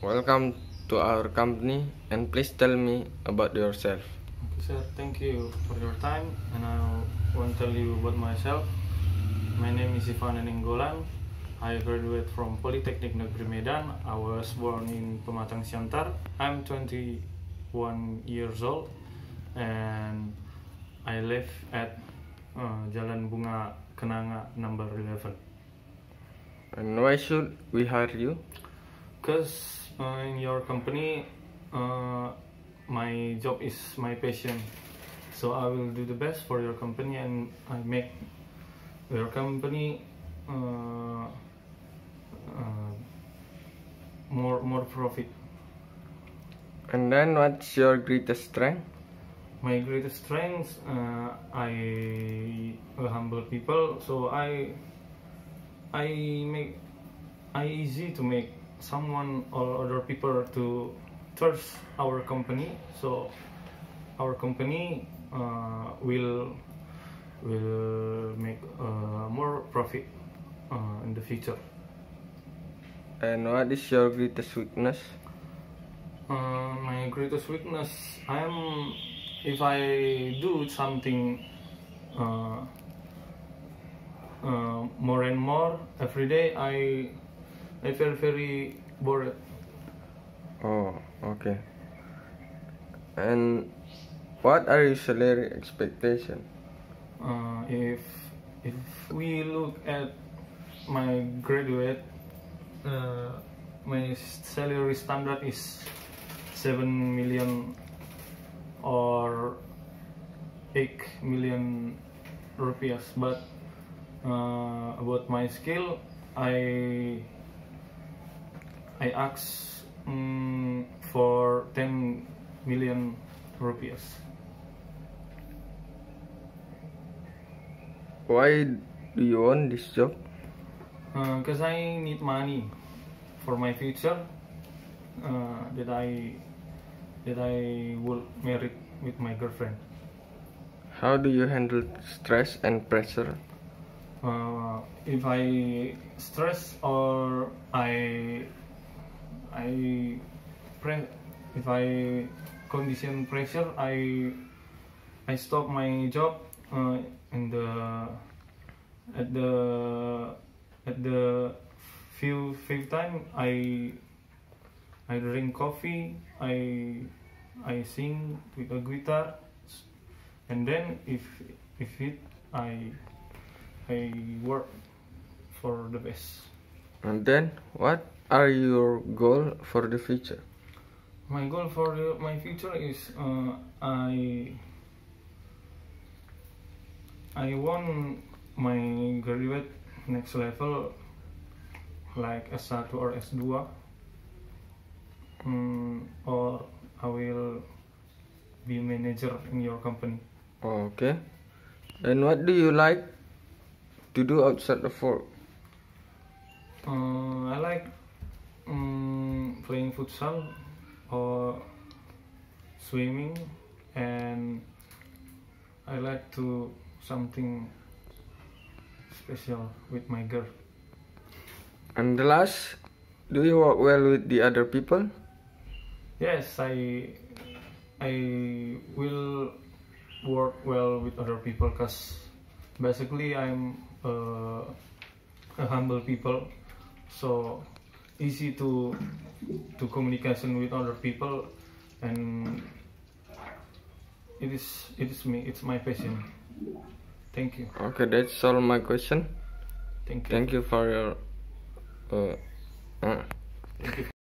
Welcome to our company and please tell me about yourself. Okay, sir. Thank you for your time, and I want to tell you about myself. My name is Ivan Nenenggolan. I graduate from Polytechnic Negeri Medan. I was born in Pematang Siantar. I'm 21 years old, and I live at uh, Jalan Bunga Kenanga number 11. And why should we hire you? Because uh, in your company, uh, my job is my passion. So I will do the best for your company and I make your company uh, uh, more more profit. And then what's your greatest strength? My greatest strength, uh, I a humble people. So I I make I easy to make someone or other people to trust our company. So our company uh, will will make uh, more profit uh, in the future. And what is your greatest weakness? Uh, my greatest weakness, I'm if I do something uh, uh, more and more every day, I I feel very bored. Oh, okay. And what are your salary expectation? Uh, if if we look at my graduate, uh, my salary standard is seven million or eight million rupiahs. But uh, about my skill, I I ask mm, for 10 million rupiahs. Why do you want this job? Because I need money for my future. Uh, that I that I will marry with my girlfriend. How do you handle stress and pressure? Uh, if I stress or I I pre if I condition pressure I I stop my job uh, in the at the at the few few time I I drink coffee I I sing with a guitar and then if if it I I work for the best. And then what are your goal for the future? My goal for the, my future is uh, I I want my graduate next level like S1 or S2 mm, or I will be manager in your company. Okay. And what do you like to do outside of work? Uh, I like um, playing futsal or swimming, and I like to something special with my girl. And the last, do you work well with the other people? Yes, I I will work well with other people because basically I'm uh, a humble people so easy to to communication with other people and it is it is me it's my passion thank you Okay, that's all my question. thank you Thank you for your uh, uh. Thank you.